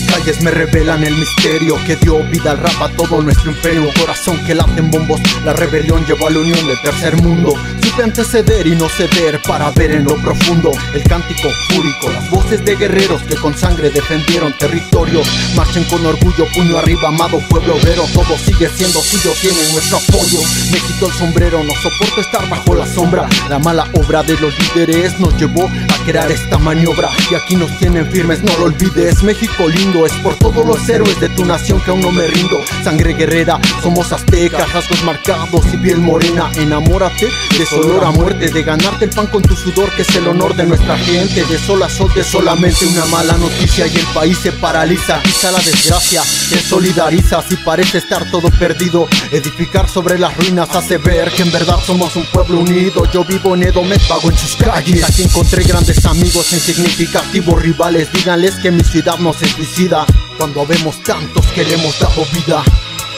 calles me revelan el misterio que dio vida al rap a todo nuestro imperio. Corazón que late en bombos, la rebelión llevó a la unión del tercer mundo. Supe anteceder y no ceder para ver en lo profundo el cántico fúrico, las voces de guerreros que con sangre defendieron territorio. Marchen con orgullo, puño arriba, amado pueblo obrero. Todo sigue siendo suyo, tienen nuestro apoyo. Me quito el sombrero, no soporto estar bajo la sombra. La mala obra de los líderes nos llevó crear esta maniobra. Y aquí nos tienen firmes, no lo olvides. México lindo es por todos los héroes de tu nación que aún no me rindo. Sangre guerrera, somos aztecas, rasgos marcados y piel morena. Enamórate de dolor a muerte, de ganarte el pan con tu sudor, que es el honor de nuestra gente. De sol a sol, de solamente una mala noticia y el país se paraliza. Quizá la desgracia se solidariza si parece estar todo perdido. Edificar sobre las ruinas hace ver que en verdad somos un pueblo unido. Yo vivo en Edo, me pago en sus calles. Aquí encontré grandes amigos insignificativos rivales. Díganles que mi ciudad no se suicida. Cuando vemos tantos que le hemos dado vida.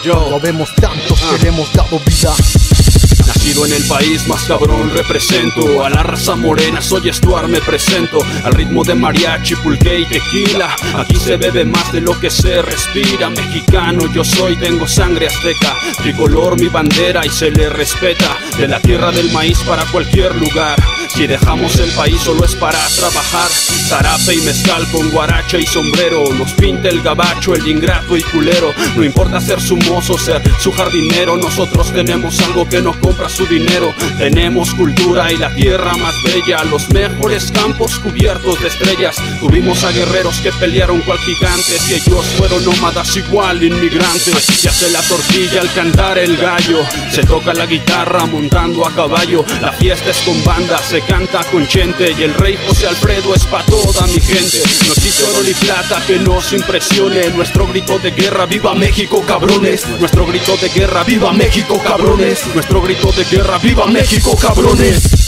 Yo. Cuando vemos tantos que le hemos dado vida. En el país más cabrón represento. A la raza morena soy Stuart me presento. Al ritmo de mariachi, pulque y tequila. Aquí se bebe más de lo que se respira. Mexicano yo soy, tengo sangre azteca. Tricolor mi bandera y se le respeta. De la tierra del maíz para cualquier lugar. Si dejamos el país solo es para trabajar. Zarape y mezcal con guaracha y sombrero. Nos pinta el gabacho, el ingrato y culero. No importa ser su mozo, ser su jardinero Nosotros tenemos algo que no compra su dinero. Tenemos cultura y la tierra más bella Los mejores campos cubiertos de estrellas. Tuvimos a guerreros que pelearon cual gigantes Y ellos fueron nómadas igual inmigrantes. Se hace la tortilla al cantar el gallo. Se toca la guitarra montando a caballo. La fiesta es con banda, se canta con gente y el rey José Alfredo es pa' toda mi gente. Oro ni plata que nos impresione. Nuestro grito de guerra, viva México, cabrones. Nuestro grito de guerra, viva México, cabrones. Nuestro grito de guerra, viva México, cabrones.